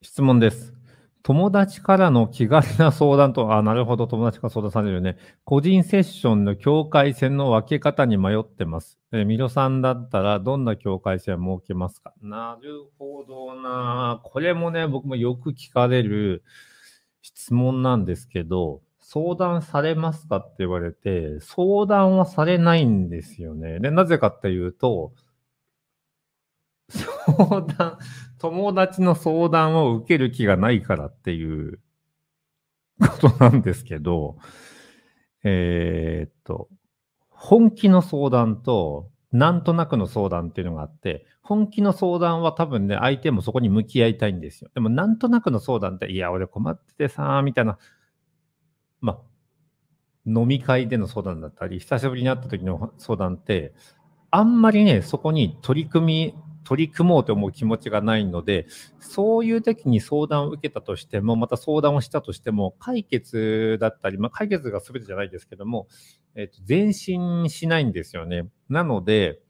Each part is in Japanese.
質問です。友達からの気軽な相談と、あ、なるほど、友達から相談されるよね。個人セッションの境界線の分け方に迷ってます。え、ミロさんだったらどんな境界線を設けますか？なるほどな。これもね、僕もよく聞かれる質問なんですけど、相談されますかって言われて、相談はされないんですよね。で、なぜかっていうと、相談、友達の相談を受ける気がないからっていうことなんですけど、えーっと、本気の相談と、なんとなくの相談っていうのがあって、本気の相談は多分ね、相手もそこに向き合いたいんですよ。でも、なんとなくの相談って、いや、俺困っててさ、みたいな、ま、飲み会での相談だったり、久しぶりに会った時の相談って、あんまりね、そこに取り組み、取り組もうと思う気持ちがないので、そういう時に相談を受けたとしても、また相談をしたとしても、解決だったり、まあ、解決が全てじゃないですけども、えっと、前進しないんですよね。なので、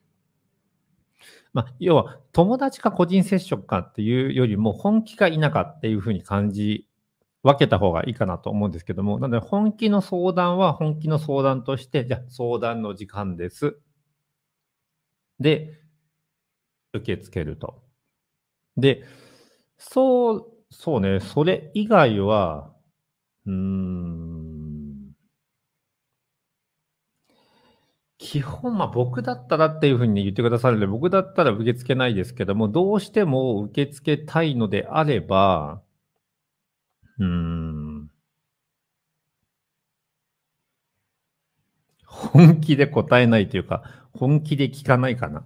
まあ、要は、友達か個人接触かっていうよりも、本気か否かっていうふうに感じ、分けた方がいいかなと思うんですけども、なので、本気の相談は本気の相談として、じゃあ、相談の時間です。で、受け付けると。で、そう、そうね、それ以外は、うーん、基本、まあ僕だったらっていうふうに言ってくださるので、僕だったら受け付けないですけども、どうしても受け付けたいのであれば、うーん、本気で答えないというか、本気で聞かないかな。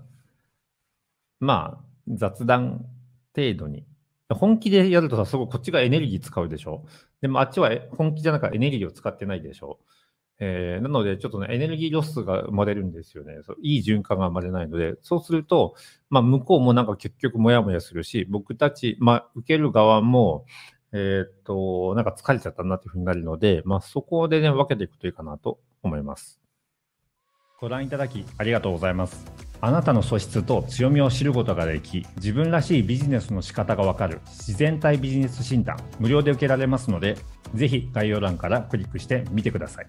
まあ、雑談程度に。本気でやるとさ、すごいこっちがエネルギー使うでしょ？でもあっちは本気じゃなくエネルギーを使ってないでしょ？えー、なので、ちょっとね、エネルギーロスが生まれるんですよね。そういい循環が生まれないので、そうすると、まあ、向こうもなんか結局モヤモヤするし、僕たち、まあ、受ける側も、えー、っと、なんか疲れちゃったなっていうふうになるので、まあ、そこでね、分けていくといいかなと思います。ご覧いただきありがとうございます。あなたの素質と強みを知ることができ、自分らしいビジネスの仕方がわかる自然体ビジネス診断、無料で受けられますので、ぜひ概要欄からクリックしてみてください。